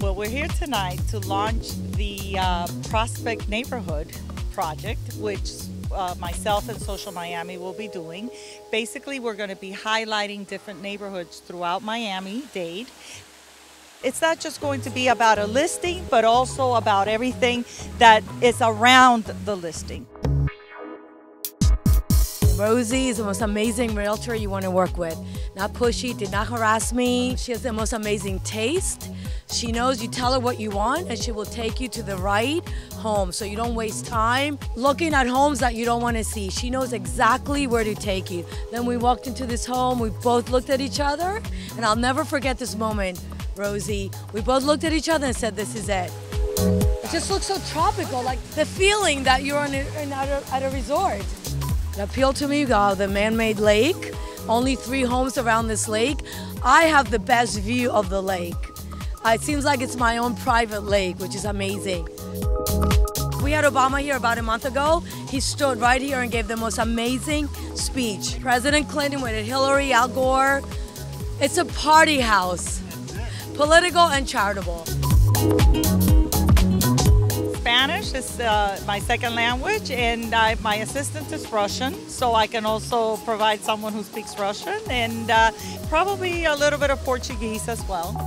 Well, we're here tonight to launch the uh, Prospect Neighborhood Project, which uh, myself and Social Miami will be doing. Basically, we're going to be highlighting different neighborhoods throughout Miami Dade. It's not just going to be about a listing, but also about everything that is around the listing. Rosy is the most amazing realtor you want to work with. Not pushy, did not harass me. She has the most amazing taste. She knows you tell her what you want and she will take you to the right home so you don't waste time looking at homes that you don't want to see. She knows exactly where to take you. Then we walked into this home, we both looked at each other, and I'll never forget this moment, Rosy. We both looked at each other and said, This is it. It just looks so tropical, like the feeling that you're a, at, a, at a resort. It appealed to me, uh, the man-made lake. Only three homes around this lake. I have the best view of the lake. Uh, it seems like it's my own private lake, which is amazing. We had Obama here about a month ago. He stood right here and gave the most amazing speech. President Clinton with Hillary, Al Gore. It's a party house, political and charitable. Spanish is uh, my second language, and I, my assistant is Russian, so I can also provide someone who speaks Russian, and uh, probably a little bit of Portuguese as well.